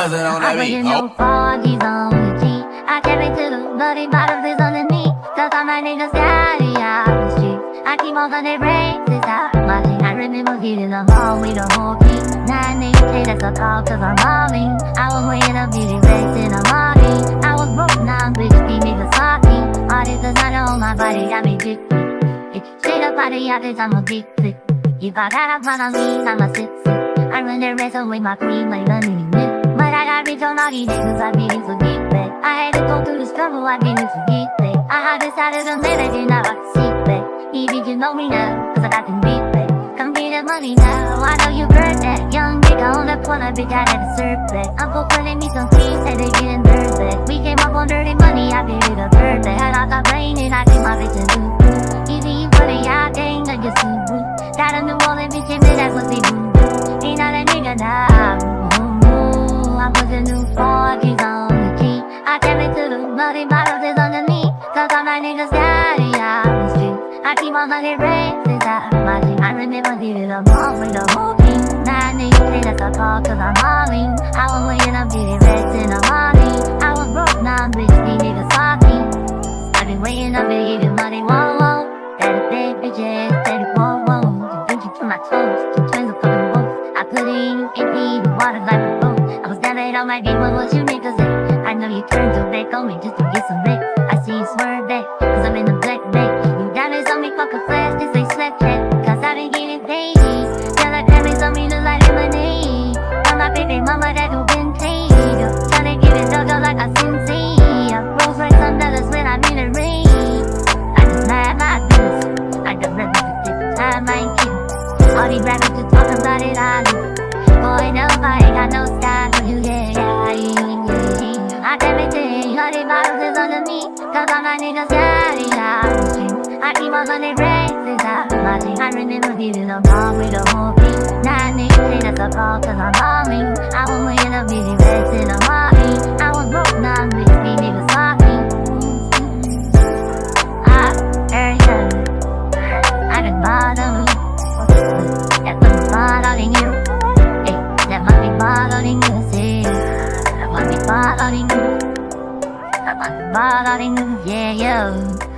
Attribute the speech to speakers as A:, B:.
A: Buzzing on that
B: I
A: beat.
B: put no foggies on the G. I carry to the bloody bottles is on the knee. Cause all my niggas daddy out the street. I keep on on their races out my. I remember getting the mall with the whole team. Nine niggas say that's a call cause I'm balling. I was weighing up getting raced in a morning. I was broke now, bitch, these niggas salty. All this designer on my body got me addicted. Straight up out of yachts, I'm addicted. If I got a fun on me, I'm a sip sip. I run the rest with my queen like London But I got rich on all these niggas, I did it for deep. I had to go through the struggle, I did it for deep. I had decided to it, and now I can see back. He did you know me now, cause I got them beat back. Come get the money now, I know you heard that. Young nigga on the corner, bitch, I had to serve back. Uncle pulling me some fees, said they getting dirt back. We came up on dirty money, I did new forties on the key. I carry to the bloody bottles is underneath. Cause all my niggas daddy out the street. I keep on hundred races out my team. I remember getting a ball with the whole team. Niggas say that's a call cause I'm hauling. I was waking up getting rest in the morning. I was broke now, bitch, these niggas salty. I've been waiting up and getting money, whoa, whoa. That a big bitch I on my game, what was you niggas at? I know you turned your back on me just to get some lick. I see you swerve back, cause I'm in the black bag. You diamonds on me, fuck a flash, this ain't Snapchat. Cause I been getting paid. Tell like diamonds on me look like lemonade. Tell my baby mama that you been paid. Tryna get it dug up like a sensei. Rolls Royce some dollars when I'm in the rain. I just mad my business. I to take the time, I ain't kidding. All these rappers just talking about it, I do. Everything, these bottles is under me. Cause all my niggas it out the. I keep on hundred races out my team. I remember getting a ball with a whole beat. Nine niggas that's a call cause I'm balling. I was weighing up getting rest in the morning. Bothering you. Yeah, yeah.